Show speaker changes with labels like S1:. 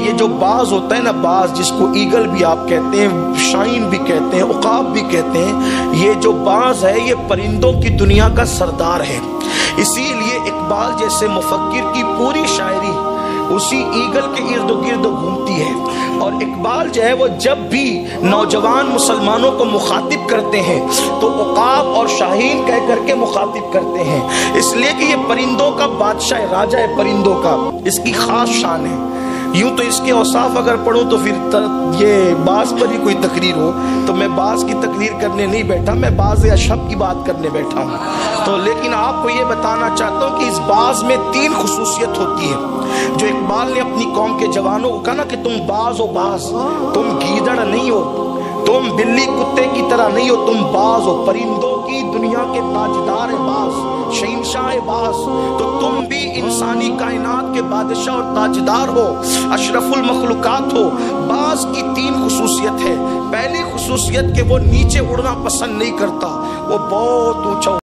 S1: ये जो बाज होता है ना, बाज जिसको ईगल भी आप कहते हैं शाइन भी कहते हैं, उकाब भी कहते हैं, ये जो बाज है, ये परिंदों की दुनिया का सरदार है। इसीलिए इकबाल जैसे मुफक्र की पूरी शायरी उसी ईगल के इर्द गिर्द घूमती है। और इकबाल जो है, वो जब भी नौजवान मुसलमानों को मुखातिब करते हैं तो उकाब और शाहीन कह करके मुखातिब करते हैं। इसलिए कि ये परिंदों का बादशाह राजा है परिंदों का। इसकी खास शान है। यूँ तो इसके औसाफ अगर पढ़ो तो फिर ये बास पर ही कोई तकरीर हो। तो मैं बास की तकरीर करने नहीं बैठा, मैं बाज या शब की बात करने बैठा हूँ। तो लेकिन आपको ये बताना चाहता हूँ कि इस बाज में तीन खसूसियत होती है। जो इकबाल ने अपनी कौम के जवानों को कहा ना कि तुम बाज हो बाज तुम गीदड़ नहीं हो, तुम बिल्ली कुत्ते की तरह नहीं हो, तुम बाज हो। परिंदों की दुनिया के ताजदार है बाज शहनशाह तो तुम भी इंसानी कायनात के बादशाह और ताजदार हो, अशरफुल मखलूक़ात हो, बाज की तीन खसूसियत है। पहली खसूसियत के वो नीचे उड़ना पसंद नहीं करता, वो बहुत ऊँचा